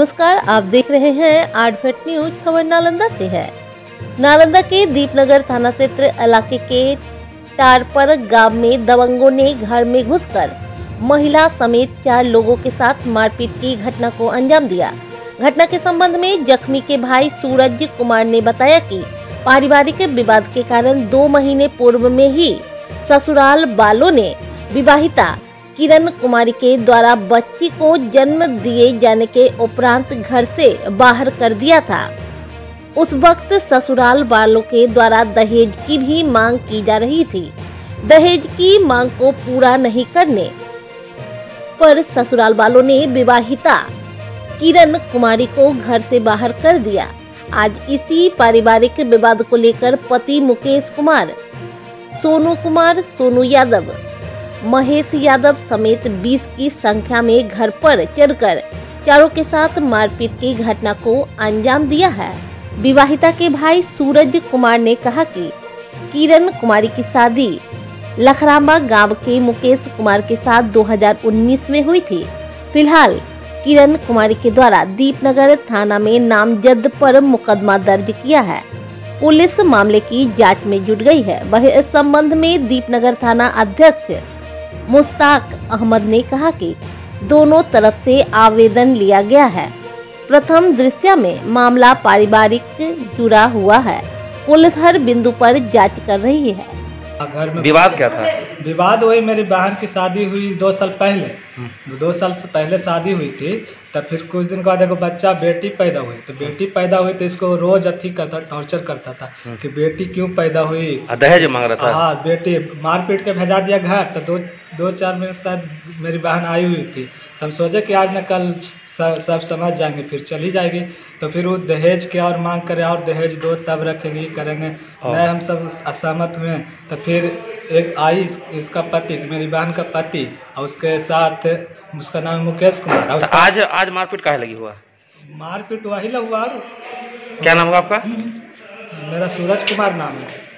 नमस्कार, आप देख रहे हैं आठभट न्यूज़, खबर नालंदा से है। नालंदा के दीपनगर थाना क्षेत्र इलाके के टारपर गाँव में दबंगों ने घर में घुसकर महिला समेत चार लोगों के साथ मारपीट की घटना को अंजाम दिया। घटना के संबंध में जख्मी के भाई सूरज कुमार ने बताया कि पारिवारिक विवाद के कारण दो महीने पूर्व में ही ससुराल वालों ने विवाहिता किरण कुमारी के द्वारा बच्ची को जन्म दिए जाने के उपरांत घर से बाहर कर दिया था। उस वक्त ससुराल वालों के द्वारा दहेज की भी मांग की जा रही थी। दहेज की मांग को पूरा नहीं करने पर ससुराल वालों ने विवाहिता किरण कुमारी को घर से बाहर कर दिया। आज इसी पारिवारिक विवाद को लेकर पति मुकेश कुमार, सोनू कुमार, सोनू यादव महेश यादव समेत 20 की संख्या में घर पर चढ़कर चारों के साथ मारपीट की घटना को अंजाम दिया है। विवाहिता के भाई सूरज कुमार ने कहा कि किरण कुमारी की शादी लखरामा गाँव के मुकेश कुमार के साथ 2019 में हुई थी। फ़िलहाल किरण कुमारी के द्वारा दीपनगर थाना में नामजद पर मुकदमा दर्ज किया है। पुलिस मामले की जाँच में जुट गई है। वह इस संबंध में दीपनगर थाना अध्यक्ष मुश्ताक अहमद ने कहा कि दोनों तरफ़ से आवेदन लिया गया है। प्रथम दृश्य में मामला पारिवारिक जुड़ा हुआ है। पुलिस हर बिंदु पर जाँच कर रही है। घर में विवाद क्या था? विवाद वही मेरी बहन की शादी हुई दो साल पहले। दो साल से पहले शादी हुई थी तब फिर कुछ दिन बाद एगो बच्चा बेटी पैदा हुई। तो बेटी पैदा हुई तो इसको रोज अथी करता टॉर्चर करता था कि बेटी क्यों पैदा हुई? दहेज मांग रहा था? हाँ बेटी मार पीट के भेजा दिया घर। तो दो दो चार महीने शायद मेरी बहन आई हुई थी। तो हम सोचे कि आज न कल सब सब समझ जाएँगे फिर चली जाएगी। तो फिर वो दहेज के और मांग करे और दहेज दो तब रखेंगे करेंगे। हाँ। नहीं हम सब असहमत हुए। तो फिर एक आई इस, इसका पति मेरी बहन का पति और उसके साथ उसका नाम मुकेश कुमार उसका आज आज मारपीट कहा लगी हुआ? मारपीट वही लग हुआ क्या नाम होगा आपका? मेरा सूरज कुमार नाम है।